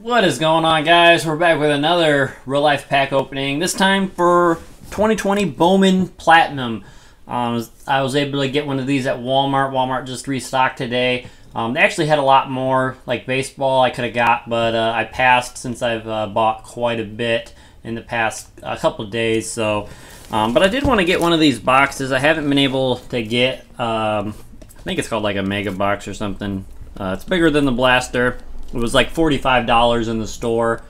What is going on, guys? We're back with another real life pack opening. This time for 2020 Bowman Platinum. Um, I was able to get one of these at Walmart. Walmart just restocked today. Um, they actually had a lot more, like baseball, I could have got, but uh, I passed since I've uh, bought quite a bit in the past a couple days. So, um, but I did want to get one of these boxes. I haven't been able to get. Um, I think it's called like a mega box or something. Uh, it's bigger than the blaster. It was like $45 in the store.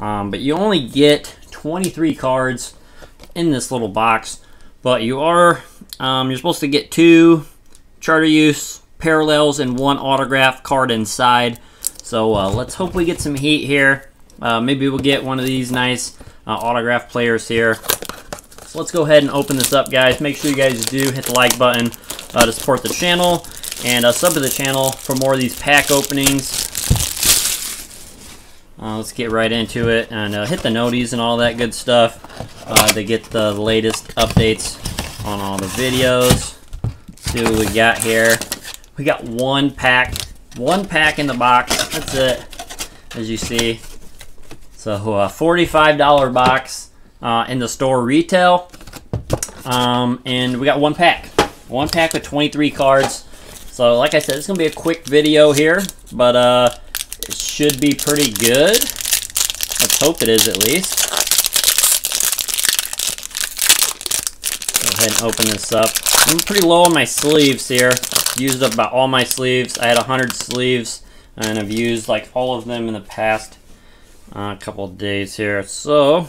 Um, but you only get 23 cards in this little box. But you are, um, you're supposed to get two Chartreuse parallels and one autograph card inside. So uh, let's hope we get some heat here. Uh, maybe we'll get one of these nice uh, autograph players here. So let's go ahead and open this up, guys. Make sure you guys do hit the like button uh, to support the channel. And uh, sub to the channel for more of these pack openings. Uh, let's get right into it and uh, hit the noties and all that good stuff uh, to get the latest updates on all the videos. See what we got here. We got one pack, one pack in the box. That's it, as you see. So a $45 box uh, in the store retail. Um, and we got one pack. One pack with 23 cards. So like I said, it's going to be a quick video here. But uh, it should be pretty good. Let's hope it is at least. Go ahead and open this up. I'm pretty low on my sleeves here. Used up about all my sleeves. I had 100 sleeves and I've used like all of them in the past uh, couple days here. So,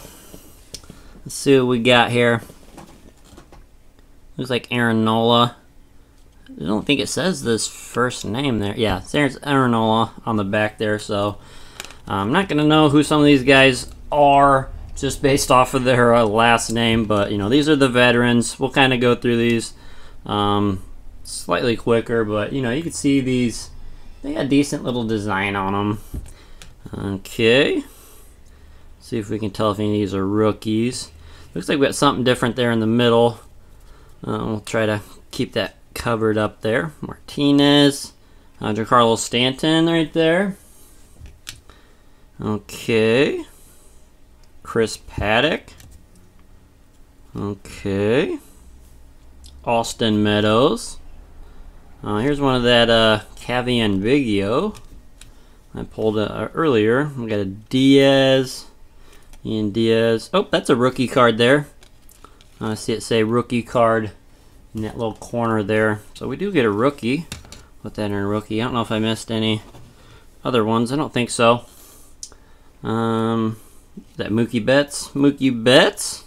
let's see what we got here. Looks like Aaron Nola. I don't think it says this first name there. Yeah, there's Aaron on the back there, so I'm not going to know who some of these guys are just based off of their uh, last name, but you know, these are the veterans. We'll kind of go through these um, slightly quicker, but you know, you can see these, they got decent little design on them. Okay. See if we can tell if any of these are rookies. Looks like we got something different there in the middle. Uh, we'll try to keep that covered up there. Martinez, uh, Giancarlo Stanton right there. Okay. Chris Paddack. Okay. Austin Meadows. Uh, here's one of that uh, Cavan. I pulled uh, earlier. We got a Diaz. Ian Diaz. Oh, that's a rookie card there. I see it say rookie card in that little corner there. So we do get a rookie. Put that in a rookie. I don't know if I missed any other ones. I don't think so. Um, that Mookie Betts. Mookie Betts.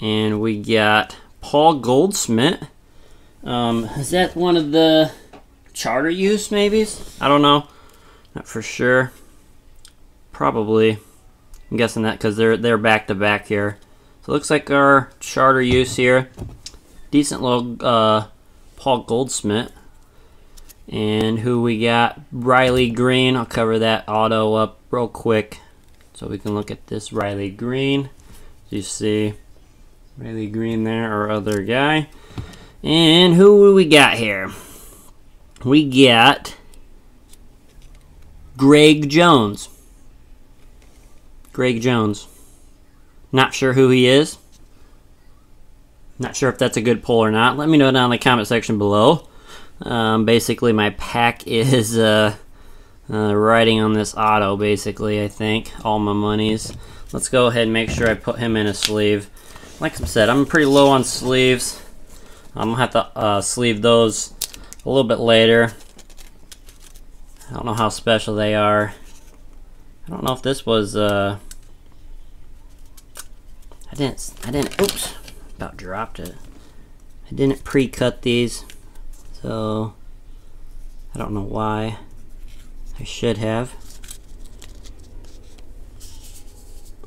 And we got Paul Goldschmidt. Um, is that one of the Chartreuse maybes? I don't know. Not for sure. Probably. I'm guessing that because they're they're back to back here. So it looks like our Chartreuse here decent little uh, Paul Goldschmidt. And who we got? Riley Greene. I'll cover that auto up real quick so we can look at this Riley Greene. You see Riley Greene there, our other guy. And who we got here? We got Greg Jones. Greg Jones. Not sure who he is. Not sure if that's a good pull or not. Let me know down in the comment section below. Um, basically, my pack is uh, uh, riding on this auto, basically, I think. All my monies. Let's go ahead and make sure I put him in a sleeve. Like I said, I'm pretty low on sleeves. I'm going to have to uh, sleeve those a little bit later. I don't know how special they are. I don't know if this was, uh... I didn't, I didn't, oops about dropped it. I didn't pre-cut these, so I don't know why. I should have.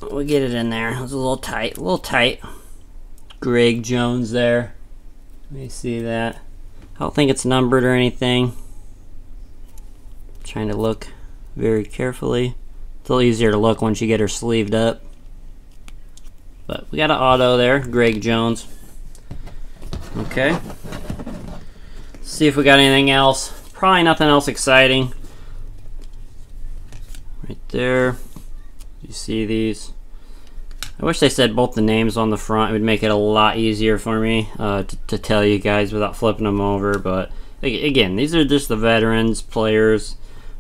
We'll get it in there. It was a little tight, a little tight. Greg Jones there. Let me see that. I don't think it's numbered or anything. I'm trying to look very carefully. It's a little easier to look once you get her sleeved up. But we got an auto there, Greg Jones. Okay. see if we got anything else. Probably nothing else exciting. right there. You see these? I wish they said both the names on the front. It would make it a lot easier for me uh, to, to, tell you guys without flipping them over. But again, these are just the veterans players.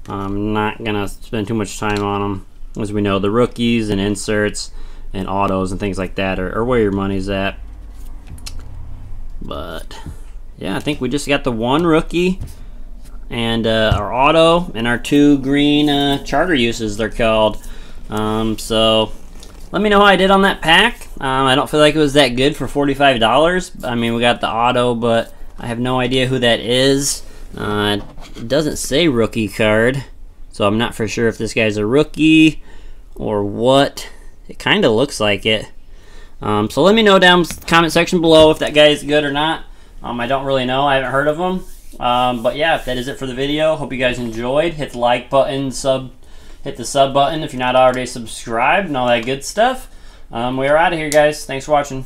I'm not gonna spend too much time on them. As we know, the rookies and inserts and autos and things like that or where your money's at. But yeah, I think we just got the one rookie and uh, our auto and our two green uh, Chartreuses they're called. Um, so let me know how I did on that pack. Um, I don't feel like it was that good for $45. I mean, we got the auto, but I have no idea who that is. Uh, it doesn't say rookie card, so I'm not for sure if this guy's a rookie or what. It kind of looks like it. Um, so let me know down comment section below if that guy is good or not. Um, I don't really know. I haven't heard of him. Um, but yeah, that is it for the video. Hope you guys enjoyed. Hit the like button, sub, hit the sub button if you're not already subscribed, and all that good stuff. Um, we are out of here, guys. Thanks for watching.